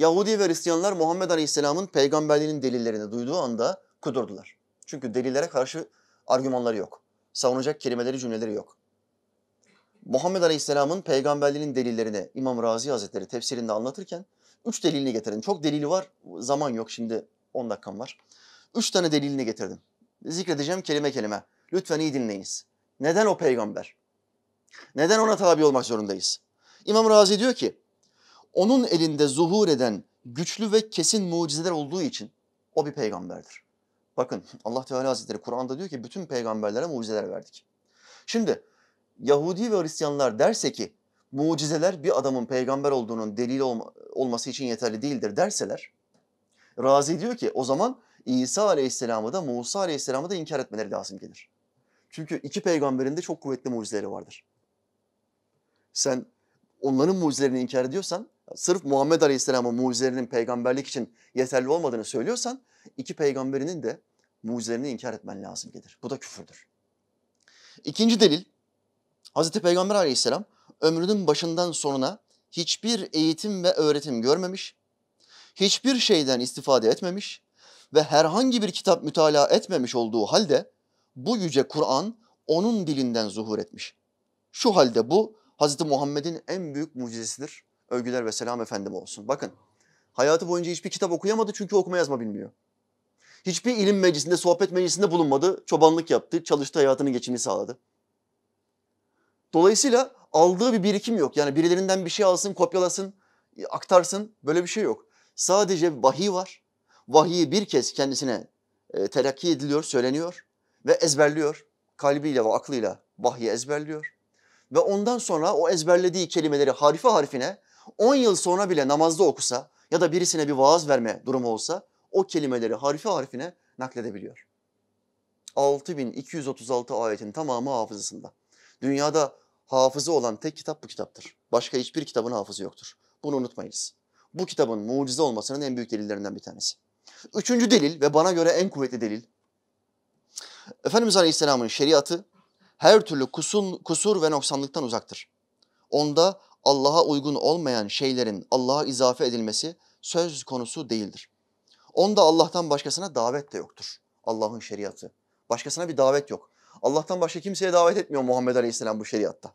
Yahudi ve Hristiyanlar Muhammed Aleyhisselam'ın peygamberliğinin delillerini duyduğu anda kudurdular. Çünkü delillere karşı argümanları yok. Savunacak kelimeleri, cümleleri yok. Muhammed Aleyhisselam'ın peygamberliğinin delillerini İmam Razi Hazretleri tefsirinde anlatırken üç delilini getirdim. Çok delili var, zaman yok şimdi 10 dakikam var. Üç tane delilini getirdim. Zikredeceğim kelime kelime. Lütfen iyi dinleyiniz. Neden o peygamber? Neden ona tabi olmak zorundayız? İmam Razi diyor ki, onun elinde zuhur eden güçlü ve kesin mucizeler olduğu için o bir peygamberdir. Bakın Allah Teala Hazretleri Kur'an'da diyor ki bütün peygamberlere mucizeler verdik. Şimdi Yahudi ve Hristiyanlar derse ki mucizeler bir adamın peygamber olduğunun delili olma, olması için yeterli değildir derseler, Razi diyor ki o zaman İsa Aleyhisselam'ı da Musa Aleyhisselam'ı da inkar etmeleri lazım gelir. Çünkü iki peygamberin de çok kuvvetli mucizeleri vardır. Sen onların mucizelerini inkar ediyorsan, sırf Muhammed Aleyhisselam'ın mucizelerinin peygamberlik için yeterli olmadığını söylüyorsan, iki peygamberinin de mucizelerini inkar etmen lazım gelir. Bu da küfürdür. İkinci delil, Hazreti Peygamber Aleyhisselam ömrünün başından sonuna hiçbir eğitim ve öğretim görmemiş, hiçbir şeyden istifade etmemiş ve herhangi bir kitap mütalaa etmemiş olduğu halde bu yüce Kur'an onun dilinden zuhur etmiş. Şu halde bu Hazreti Muhammed'in en büyük mucizesidir. Övgüler ve selam efendim olsun. Bakın hayatı boyunca hiçbir kitap okuyamadı çünkü okuma yazma bilmiyor. Hiçbir ilim meclisinde, sohbet meclisinde bulunmadı. Çobanlık yaptı, çalıştı, hayatının geçimini sağladı. Dolayısıyla aldığı bir birikim yok. Yani birilerinden bir şey alsın, kopyalasın, aktarsın. Böyle bir şey yok. Sadece vahiy var. Vahiyi bir kez kendisine e, telakki ediliyor, söyleniyor ve ezberliyor. Kalbiyle ve aklıyla vahyi ezberliyor. Ve ondan sonra o ezberlediği kelimeleri harfi harfine 10 yıl sonra bile namazda okusa ya da birisine bir vaaz verme durumu olsa o kelimeleri harfi harfine nakledebiliyor. 6236 ayetin tamamı hafızasında. Dünyada hafızı olan tek kitap bu kitaptır. Başka hiçbir kitabın hafızı yoktur. Bunu unutmayınız. Bu kitabın mucize olmasının en büyük delillerinden bir tanesi. Üçüncü delil ve bana göre en kuvvetli delil. Efendimiz Aleyhisselam'ın şeriatı her türlü kusur, kusur ve noksanlıktan uzaktır. Onda Allah'a uygun olmayan şeylerin Allah'a izafe edilmesi söz konusu değildir. Onda Allah'tan başkasına davet de yoktur. Allah'ın şeriatı. Başkasına bir davet yok. Allah'tan başka kimseye davet etmiyor Muhammed Aleyhisselam bu şeriatta.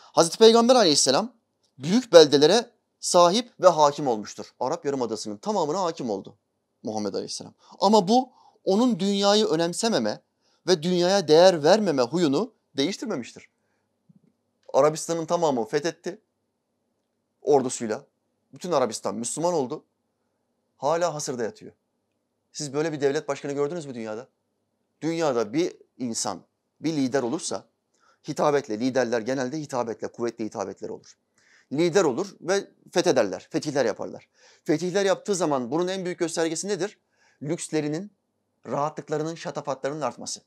Hazreti Peygamber Aleyhisselam büyük beldelere sahip ve hakim olmuştur. Arap Yarımadası'nın tamamına hakim oldu Muhammed Aleyhisselam. Ama bu onun dünyayı önemsememe ve dünyaya değer vermeme huyunu değiştirmemiştir. Arabistan'ın tamamı fethetti ordusuyla. Bütün Arabistan Müslüman oldu. Hala hasırda yatıyor. Siz böyle bir devlet başkanı gördünüz mü dünyada? Dünyada bir insan, bir lider olursa hitabetle, liderler genelde hitabetle, kuvvetli hitabetler olur. Lider olur ve fethederler, fetihler yaparlar. Fetihler yaptığı zaman bunun en büyük göstergesi nedir? Lükslerinin, rahatlıklarının, şatafatlarının artması.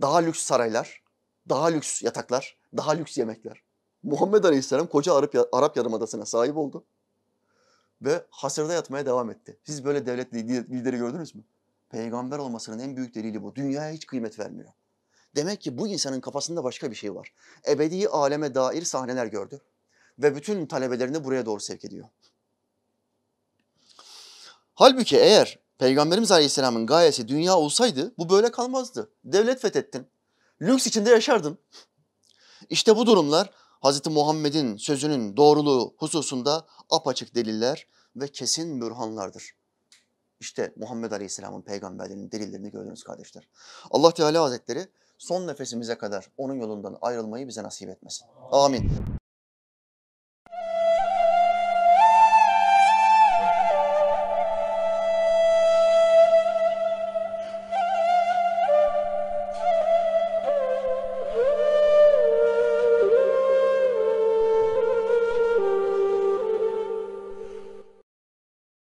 Daha lüks saraylar, daha lüks yataklar, daha lüks yemekler. Muhammed Aleyhisselam koca Arap, Arap Yarımadası'na sahip oldu ve hasırda yatmaya devam etti. Siz böyle devlet lideri gördünüz mü? Peygamber olmasının en büyük delili bu. Dünyaya hiç kıymet vermiyor. Demek ki bu insanın kafasında başka bir şey var. Ebedi aleme dair sahneler gördü ve bütün talebelerini buraya doğru sevk ediyor. Halbuki eğer Peygamberimiz Aleyhisselam'ın gayesi dünya olsaydı bu böyle kalmazdı. Devlet fethettin. Lüks içinde yaşardın. İşte bu durumlar Hz. Muhammed'in sözünün doğruluğu hususunda apaçık deliller ve kesin bürhanlardır. İşte Muhammed Aleyhisselam'ın peygamberliğinin delillerini gördünüz kardeşler. Allah Teala Hazretleri son nefesimize kadar onun yolundan ayrılmayı bize nasip etmesin. Amin.